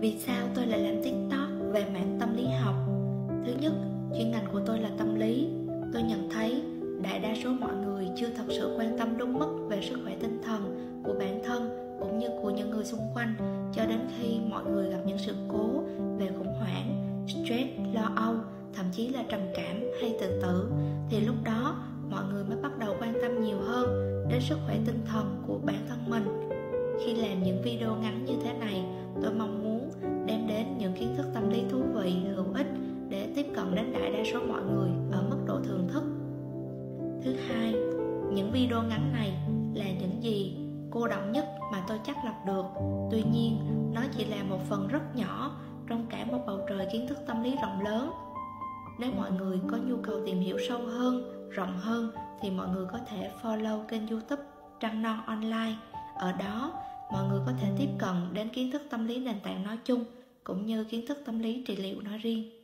Vì sao tôi lại làm TikTok về mảng tâm lý học? Thứ nhất, chuyên ngành của tôi là tâm lý. Tôi nhận thấy đại đa số mọi người chưa thật sự quan tâm đúng mức về sức khỏe tinh thần của bản thân cũng như của những người xung quanh cho đến khi mọi người gặp những sự cố về khủng hoảng, stress, lo âu, thậm chí là trầm cảm hay tự tử thì lúc đó mọi người mới bắt đầu quan tâm nhiều hơn đến sức khỏe tinh thần của bản thân mình khi làm những video ngắn như thế này tôi mong cận đến đại đa số mọi người ở mức độ thưởng thức. Thứ hai, những video ngắn này là những gì cô động nhất mà tôi chắc lọc được. Tuy nhiên, nó chỉ là một phần rất nhỏ trong cả một bầu trời kiến thức tâm lý rộng lớn. Nếu mọi người có nhu cầu tìm hiểu sâu hơn, rộng hơn, thì mọi người có thể follow kênh youtube trăng non online. Ở đó, mọi người có thể tiếp cận đến kiến thức tâm lý nền tảng nói chung, cũng như kiến thức tâm lý trị liệu nói riêng.